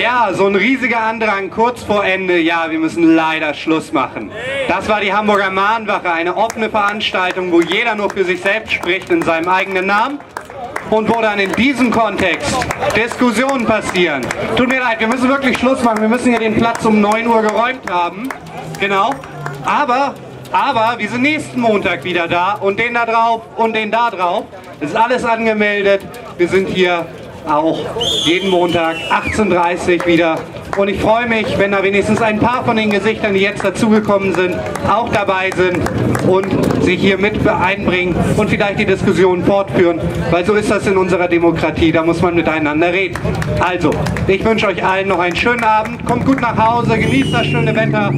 Ja, so ein riesiger Andrang kurz vor Ende. Ja, wir müssen leider Schluss machen. Das war die Hamburger Mahnwache, eine offene Veranstaltung, wo jeder nur für sich selbst spricht in seinem eigenen Namen und wo dann in diesem Kontext Diskussionen passieren. Tut mir leid, wir müssen wirklich Schluss machen. Wir müssen hier den Platz um 9 Uhr geräumt haben. Genau. Aber, aber wir sind nächsten Montag wieder da und den da drauf und den da drauf. Es ist alles angemeldet. Wir sind hier auch jeden Montag 18.30 Uhr wieder. Und ich freue mich, wenn da wenigstens ein paar von den Gesichtern, die jetzt dazugekommen sind, auch dabei sind und sich hier mit einbringen und vielleicht die Diskussion fortführen, weil so ist das in unserer Demokratie, da muss man miteinander reden. Also, ich wünsche euch allen noch einen schönen Abend, kommt gut nach Hause, genießt das schöne Wetter